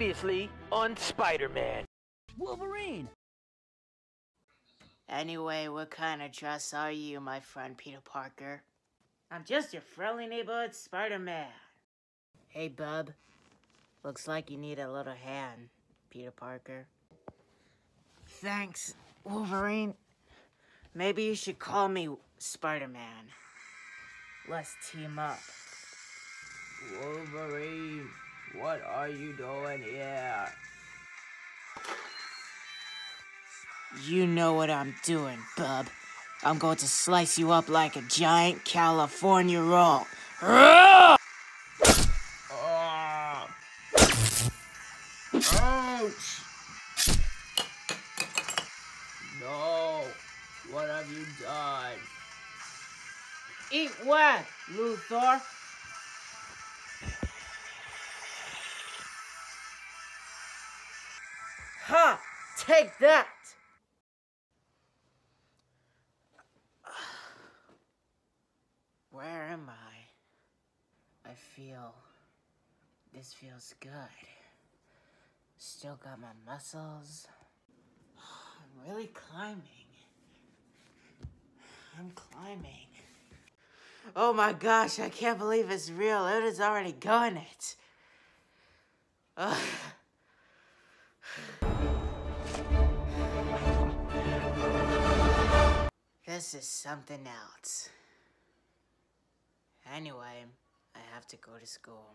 Previously on Spider-Man. Wolverine! Anyway, what kind of dress are you, my friend Peter Parker? I'm just your friendly neighborhood Spider-Man. Hey, bub. Looks like you need a little hand, Peter Parker. Thanks, Wolverine. Maybe you should call me Spider-Man. Let's team up. Wolverine, what are you doing here? You know what I'm doing, bub. I'm going to slice you up like a giant California roll. Ah! Ouch! No, what have you done? Eat what, Luthor? Ha! Take that! Where am I? I feel. This feels good. Still got my muscles. I'm really climbing. I'm climbing. Oh my gosh, I can't believe it's real. It is already going it. Ugh. This is something else. Anyway, I have to go to school.